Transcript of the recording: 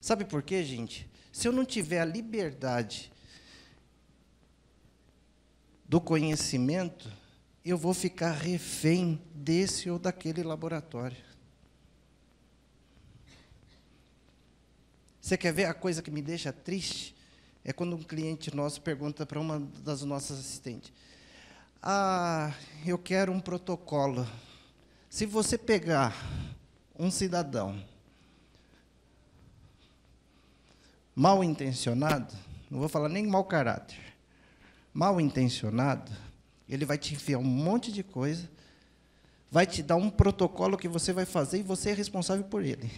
Sabe por quê, gente? Se eu não tiver a liberdade do conhecimento, eu vou ficar refém desse ou daquele laboratório. Você quer ver a coisa que me deixa triste? É quando um cliente nosso pergunta para uma das nossas assistentes: Ah, eu quero um protocolo. Se você pegar um cidadão mal intencionado, não vou falar nem mau caráter, mal intencionado, ele vai te enfiar um monte de coisa, vai te dar um protocolo que você vai fazer e você é responsável por ele.